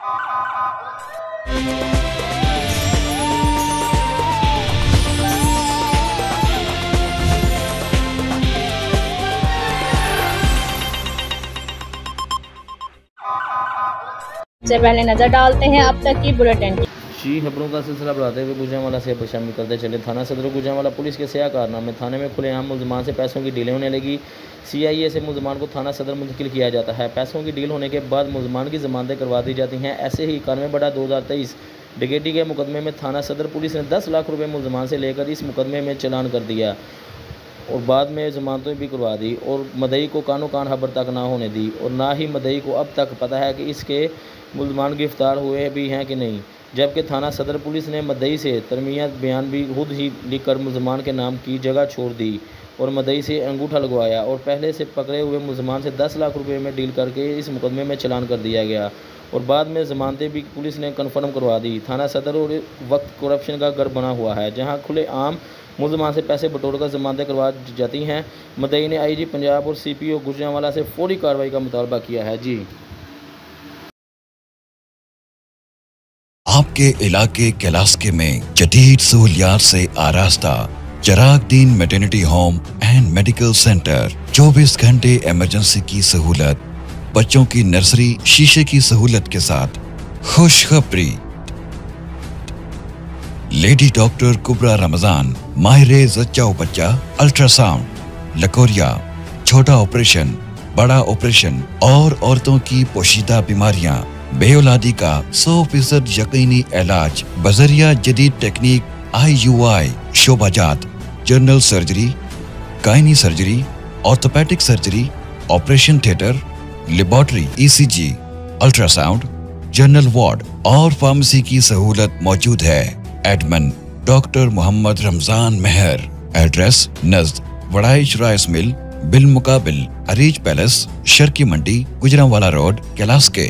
से पहले नज़र डालते हैं अब तक की बुलेटिन। जी खबरों का सिलसिला बढ़ाते हुए गुजरावाला से शामिल करते चले थाना सदर गुजरावाला पुलिस के सया कारनामे। थाने में खुलेआम मुलजमान से पैसों की डीलें होने लगी। सीआईए से मुलजमान को थाना सदर मुंतकिल किया जाता है। पैसों की डील होने के बाद मुलजमान की जमानतें करवा दी जाती हैं। ऐसे ही इक्यानवे बड़ा दो हज़ार तेईस डिगेटी के मुकदमे में थाना सदर पुलिस ने दस लाख रुपये मुलजमान से लेकर इस मुकदमे में चलान कर दिया और बाद में जमानतें भी करवा दी और मदई को कानो कान खबर तक ना होने दी और ना ही मदई को अब तक पता है कि इसके मुलजमान गिरफ़्तार हुए भी हैं कि नहीं। जबकि थाना सदर पुलिस ने मदई से तरमियत बयान भी खुद ही लिखकर मुलजमान के नाम की जगह छोड़ दी और मदई से अंगूठा लगवाया और पहले से पकड़े हुए मुलजमान से दस लाख रुपए में डील करके इस मुकदमे में चलान कर दिया गया और बाद में जमानतें भी पुलिस ने कन्फर्म करवा दी। थाना सदर और वक्त करप्शन का घर बना हुआ है, जहाँ खुले आम मुलजमान से पैसे बटोर कर जमानतें करवा जाती हैं। मदई ने आईजी पंजाब और सीपीओ गुजरावाला से फौरी कार्रवाई का मुतालबा किया है। जी। आपके इलाके कैलास्के में जदीद सहूलियात से आरास्ता Chiragh Din maternity home and medical centre 24 घंटे इमरजेंसी की सहूलत, बच्चों की नर्सरी, शीशे की सहूलत के साथ खुशखबरी। लेडी डॉक्टर कुबरा रमज़ान, माहिर जच्चा बच्चा, अल्ट्रासाउंड, लकोरिया, छोटा ऑपरेशन, बड़ा ऑपरेशन और औरतों की पोशीदा बीमारियाँ। बेऔलादी का 100 फ़ीसद यकीनी इलाज बजरिया जदीद technique I U I शोभाजात, general surgery gynae surgery orthopedic surgery, operation theatre, laboratory ECG ultrasound, general ward और फार्मेसी की सहूलत मौजूद है। Admin, doctor Mohammad Ramzan Mehar. Address, नज्द वड़ाइश राइस मिल बिल मुकाबिल अरीज पैलेस, शर्की मंडी, गुजरावाला रोड, कैलाश के।